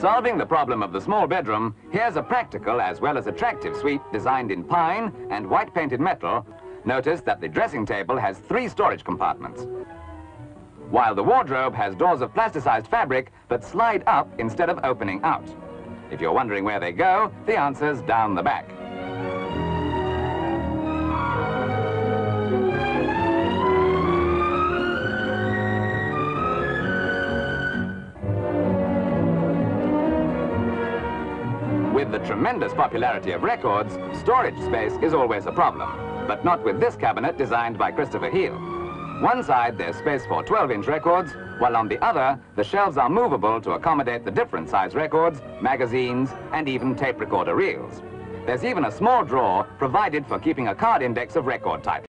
Solving the problem of the small bedroom, here's a practical as well as attractive suite designed in pine and white painted metal. Notice that the dressing table has three storage compartments, while the wardrobe has doors of plasticized fabric that slide up instead of opening out. If you're wondering where they go, the answer's down the back. With the tremendous popularity of records, storage space is always a problem. But not with this cabinet designed by Christopher Heal. One side, there's space for 12-inch records, while on the other, the shelves are movable to accommodate the different size records, magazines, and even tape recorder reels. There's even a small drawer provided for keeping a card index of record type.